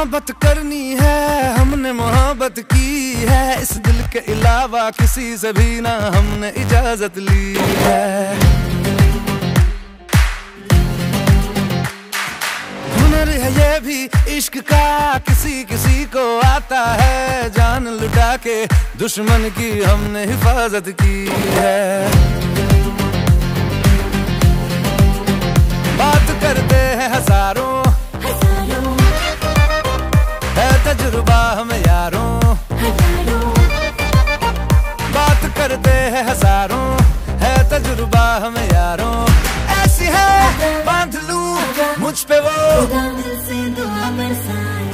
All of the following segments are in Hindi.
मोहब्बत करनी है, हमने मोहब्बत की है। इस दिल के अलावा किसी से भी ना हमने इजाज़त ली है। हुनर है ये भी इश्क का, किसी किसी को आता है। जान लुटा के दुश्मन की हमने हिफाजत की है। हज़ारों है तजुर्बा हम यारों। ऐसी है बाँध लू मुझ पे वो।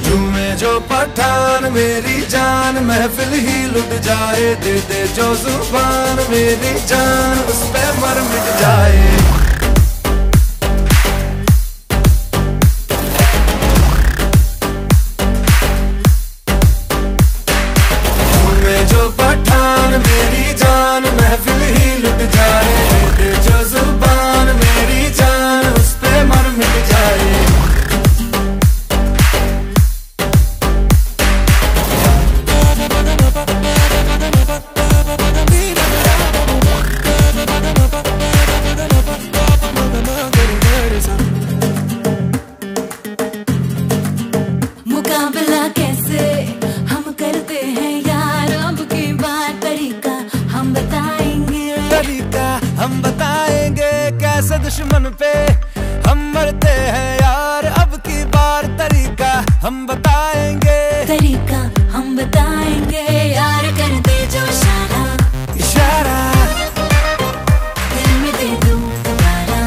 झूमे जो पठान मेरी जान महफिल ही लुट जाए। दे दे जो ज़ुबान मेरी जान उस पे मर मिट जाए। कैसे दुश्मन पे हम मरते हैं यार। अब की बार तरीका हम बताएँगे। तरीका हम बताएँगे यार कर दे जो इशारा। इशारा। दिल में दे दूँ दोबारा।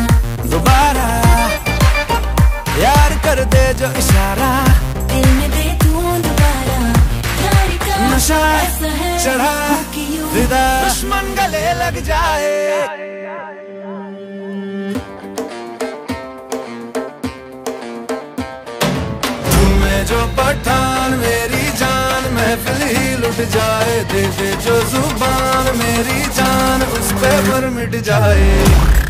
दोबारा। यार कर दे जो इशारा। दिल में दे दूँ दोबारा। नशा चढ़ा दुश्मन गले लग जाए। दे दे जो ज़ुबान मेरी जान उस पे पर मिट जाए।